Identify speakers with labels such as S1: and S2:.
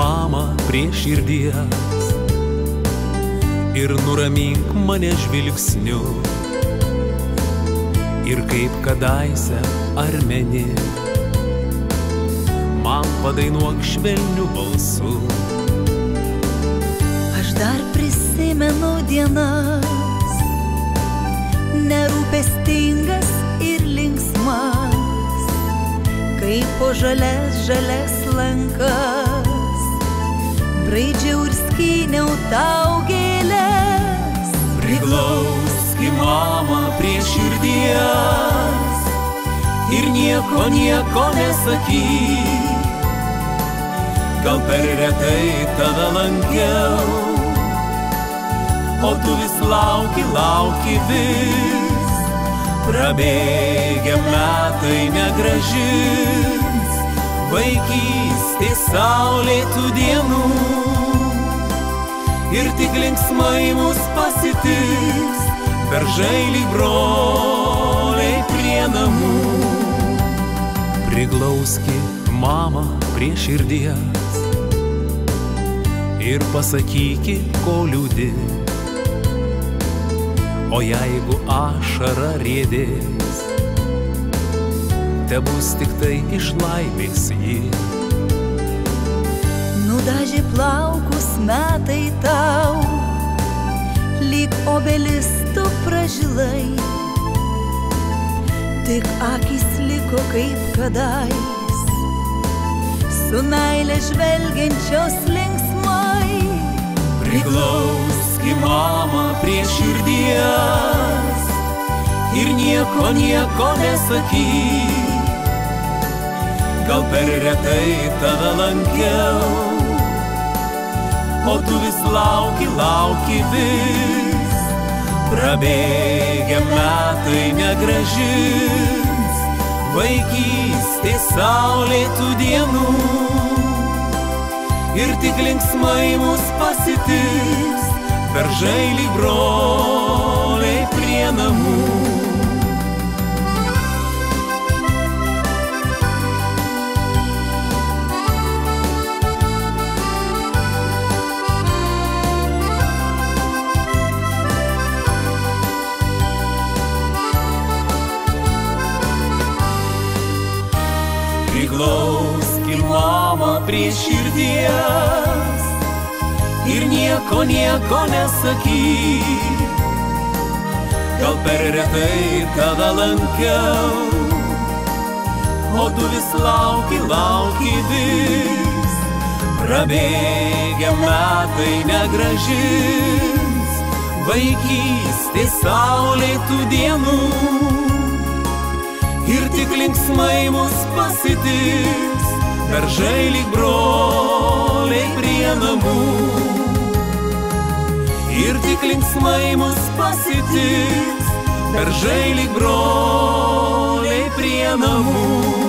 S1: mama prie širdies. Ir nuramink mane žvilgsniu. Ir kaip kadaise armeni, man padainuok švelnių balsų.
S2: Aš dar prisimenu dienas, nerūpestingas ir linksmas, kaip po žalias žalias lankas, braidžiau ir skyniau tau gėlės.
S1: Priglauski mama prie širdies ir nieko, nieko nesakyk. Gal per retai tave lankiau, o tu vis lauki, lauki vis. Prabėgę metai negražins, vaikystės saulėtų dienų ir tik linksmai mus pasitiks per žailį broliai prie namų. Priglauski mama prie širdies ir pasakyki, ko liūdi. O jeigu ašara rėdės, te bus tik tai iš laimės jį.
S2: Nudažė plaukus metai obelis tu pražilai. Tik akis liko kaip kadais, su meilė žvelgiančios linksmai.
S1: Priglauski mama prie širdies ir nieko, nieko nesakyk. Gal per retai tave lankiau, o tu vis lauki, lauki vis. Prabėgę metai negražins vaikystės saulėtų dienų. Ir tik linksmai mus pasitiks per žailį broliai mama prie širdies. Ir nieko, nieko nesakyk. Gal per retai tave lankiau, o tu vis lauki, lauki vis. Prabėgę metai negražins. Vaikystės saulėtų dienų. Ir tik linksmai mus pasitiks per žailį broliai prie namų. Ir tik linksmai mus pasitiks per žailį broliai prie namų.